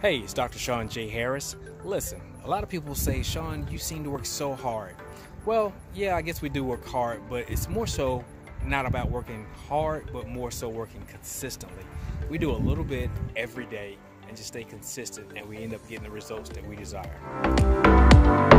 Hey, it's Dr. Sean J. Harris. Listen, a lot of people say, Sean, you seem to work so hard. Well, yeah, I guess we do work hard, but it's more so not about working hard, but more so working consistently. We do a little bit every day and just stay consistent, and we end up getting the results that we desire.